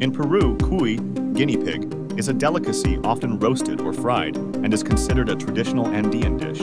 In Peru, cuy, guinea pig, is a delicacy often roasted or fried and is considered a traditional Andean dish.